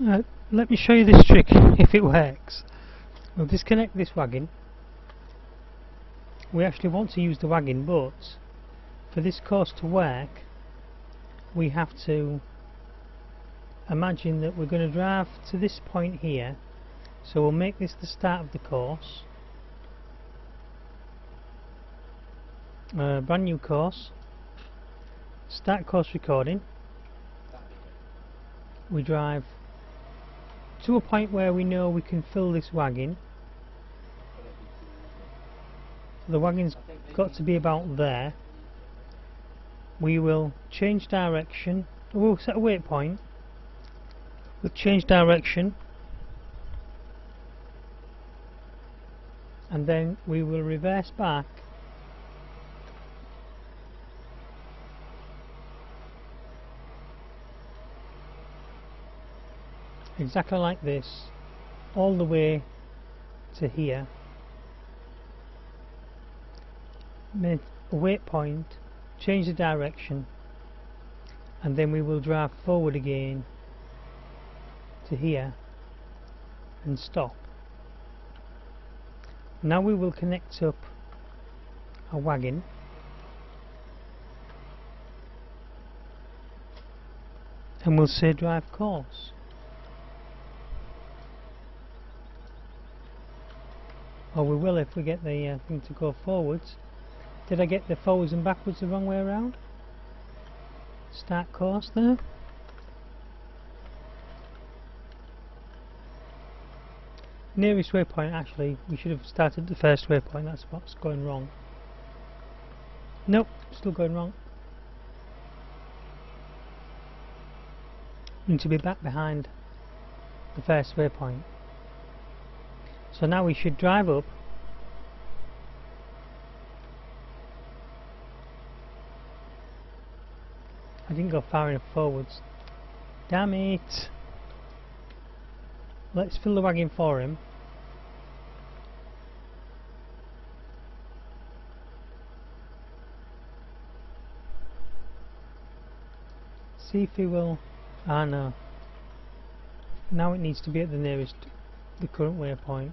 Uh, let me show you this trick if it works. We'll disconnect this wagon. We actually want to use the wagon but for this course to work we have to imagine that we're going to drive to this point here. So we'll make this the start of the course. Uh, brand new course. Start course recording. We drive to a point where we know we can fill this wagon. The wagon's got to be about there. We will change direction. We'll set a waypoint we'll change direction. And then we will reverse back exactly like this all the way to here. Make a waypoint change the direction and then we will drive forward again to here and stop. Now we will connect up a wagon. And we'll say drive course or we will if we get the uh, thing to go forwards. Did I get the forwards and backwards the wrong way around? Start course there. Nearest waypoint actually we should have started the first waypoint that's what's going wrong. Nope still going wrong. Need to be back behind the first waypoint so now we should drive up. I didn't go far enough forwards. Damn it. Let's fill the wagon for him. See if he will. Ah no. Now it needs to be at the nearest the current waypoint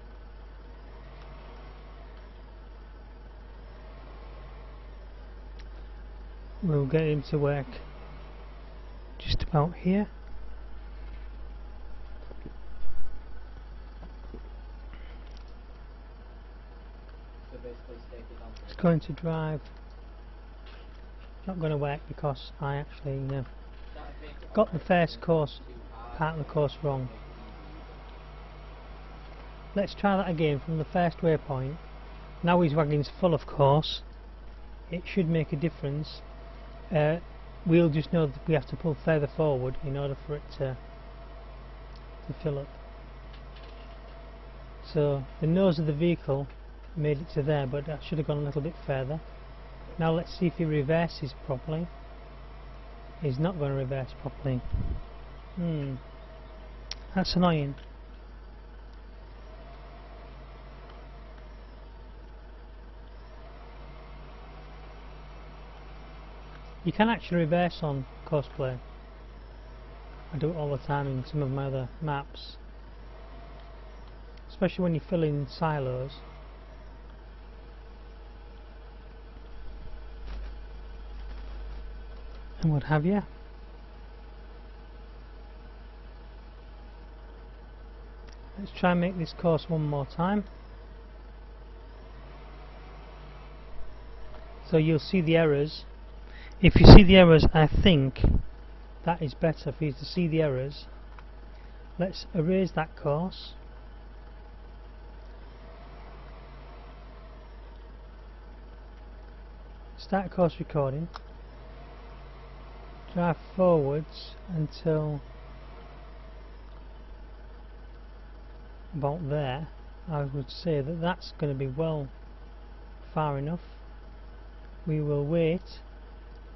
we'll get him to work just about here. It's going to drive. Not going to work because I actually uh, got the first course part of the course wrong. Let's try that again from the first waypoint. Now his wagon's full of course. It should make a difference uh, we'll just know that we have to pull further forward in order for it to, to fill up. So the nose of the vehicle made it to there but I should have gone a little bit further. Now let's see if he reverses properly. He's not going to reverse properly. Hmm. That's annoying You can actually reverse on CoursePlay. I do it all the time in some of my other maps. Especially when you fill in silos. And what have you. Let's try and make this course one more time. So you'll see the errors if you see the errors I think that is better for you to see the errors. Let's erase that course. Start course recording. Drive forwards until about there. I would say that that's going to be well far enough. We will wait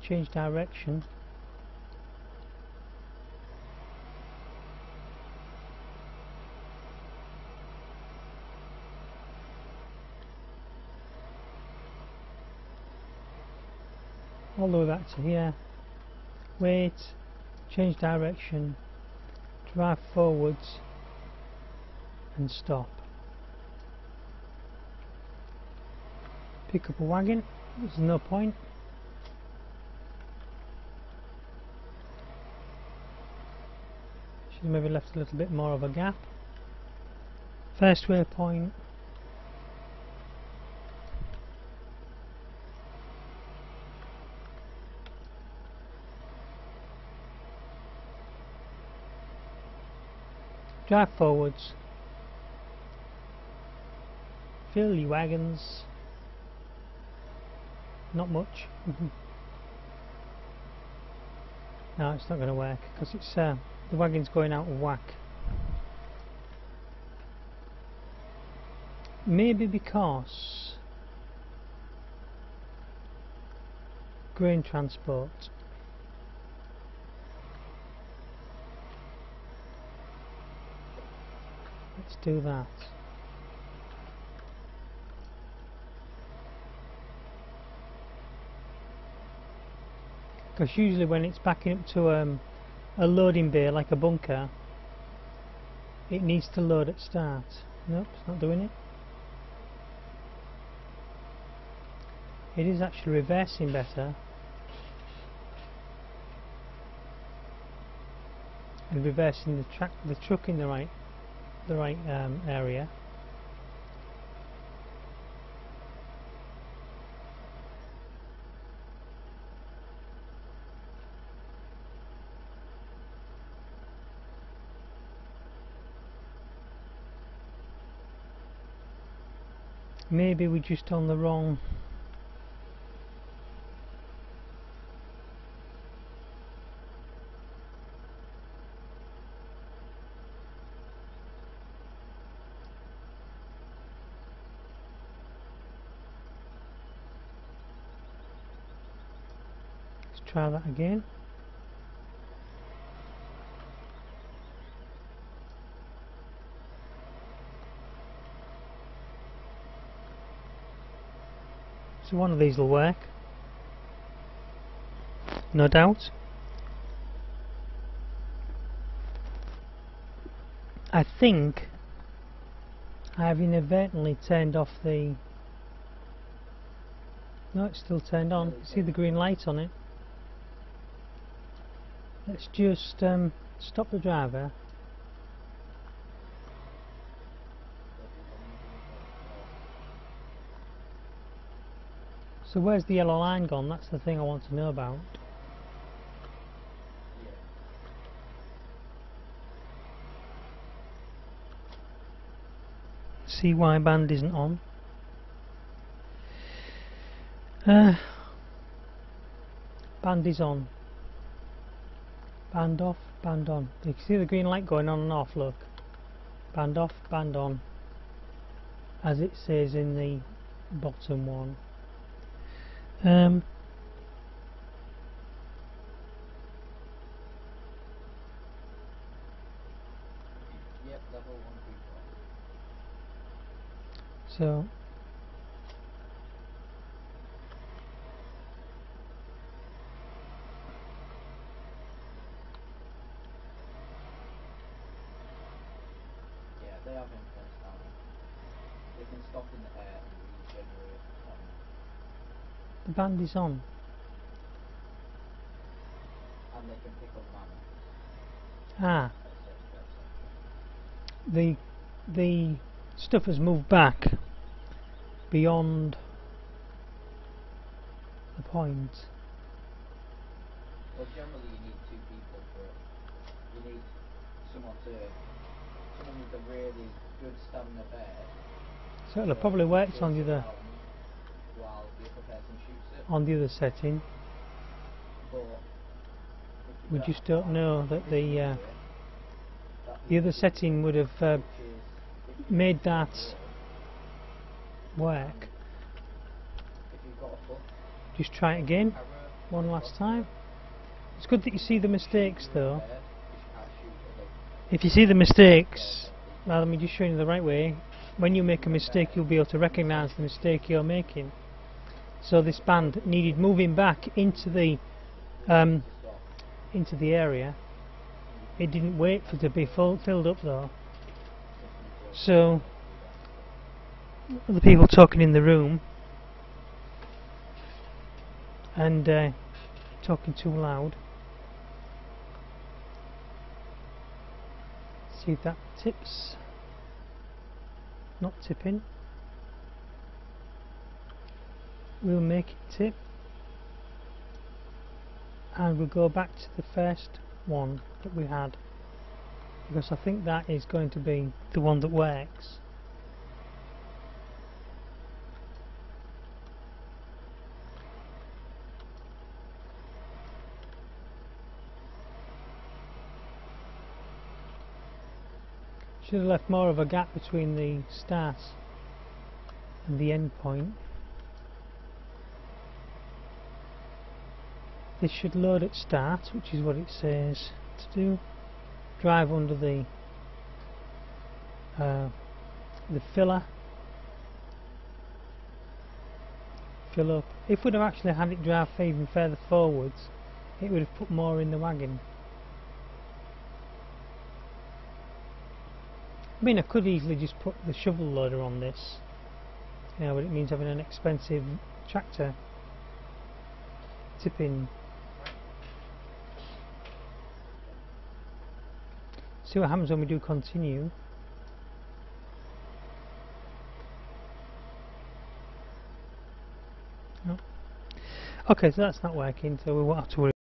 change direction all the way back to here wait change direction drive forwards and stop. Pick up a wagon, there's no point. Should have maybe left a little bit more of a gap. First waypoint. Drive forwards. Fill your wagons. Not much. no, it's not going to work because it's uh, the wagon's going out of whack. Maybe because grain transport. Let's do that. Because usually when it's backing up to um, a loading bay like a bunker, it needs to load at start. Nope, it's not doing it. It is actually reversing better. And reversing the the truck in the right, the right um, area. Maybe we're just on the wrong Let's try that again. So one of these will work. No doubt. I think I have inadvertently turned off the no it's still turned on see the green light on it let's just um, stop the driver So where's the yellow line gone? That's the thing I want to know about. See why band isn't on. Uh, band is on. Band off, band on. You can see the green light going on and off, look. Band off, band on. As it says in the bottom one. Um, Yep, so Yeah, they have influence down. They can stop in the air and regenerate the band is on. and they can pick up Ah, the the stuff has moved back beyond the point. Well generally you need two people for it. You need someone to someone with a really good stamina bear. So it'll probably work on the it other down while the other person shoots it. on the other setting. But you We just don't know that the uh, do it, that the other setting would have uh, which is if you made that work. If you've got a foot Just try it again, one last time. It's good that you see the mistakes though. If you see the mistakes, now let me just show you the right way. When you make a mistake, you'll be able to recognise the mistake you're making. So this band needed moving back into the um, into the area It didn't wait for it to be full, filled up though. So, the people talking in the room and uh, talking too loud. See if that tips. Not tipping. We'll make it tip. And we'll go back to the first one that we had. Because I think that is going to be the one that works. Should have left more of a gap between the start and the end point. This should load at start, which is what it says to do. Drive under the uh, the filler. Fill up. If we'd have actually had it drive even further forwards, it would have put more in the wagon. I mean, I could easily just put the shovel loader on this, you know, but it means having an expensive tractor tipping. See what happens when we do continue. Okay, so that's not working, so we won't have to worry.